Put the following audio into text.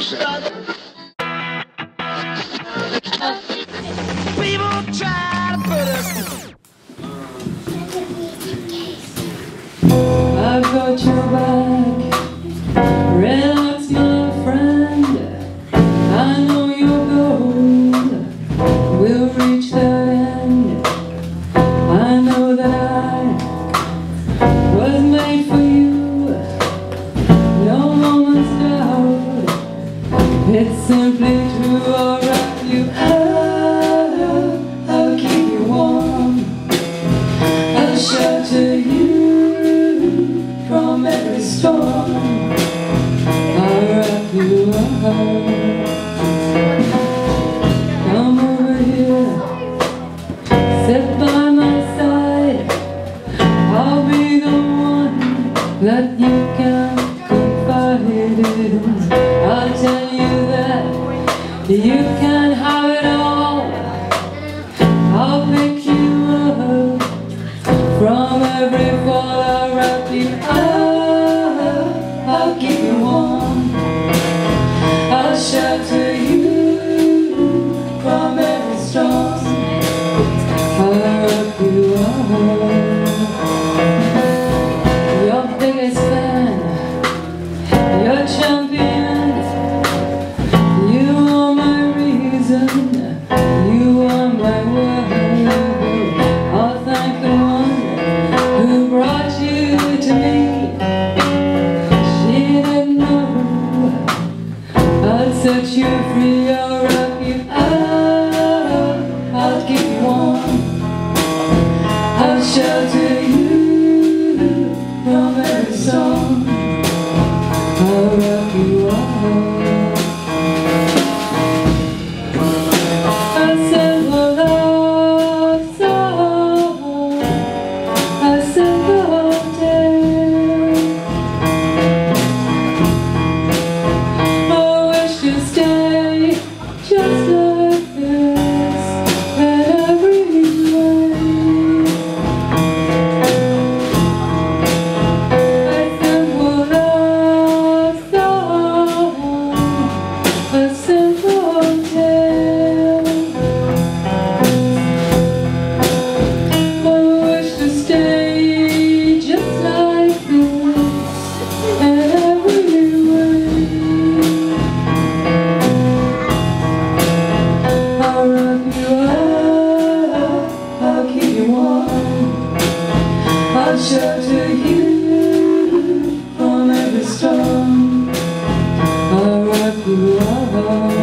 yourself. People try to put us I've got your back. Relax, It's simply true. I'll wrap you up. I'll keep you warm. I'll shelter you from every storm. I'll wrap you up. Come over here, sit by my side. I'll be the one that you can have it all. I'll pick you up. From every fall I'll I'll keep you warm I'll shelter you from every storm I'll wrap you up Your biggest fan Your champion set you free. I'll wrap you up. I'll keep you warm. I'll shelter you from every storm. I'll wrap you. I'll shelter you from every storm. I'll wrap you up.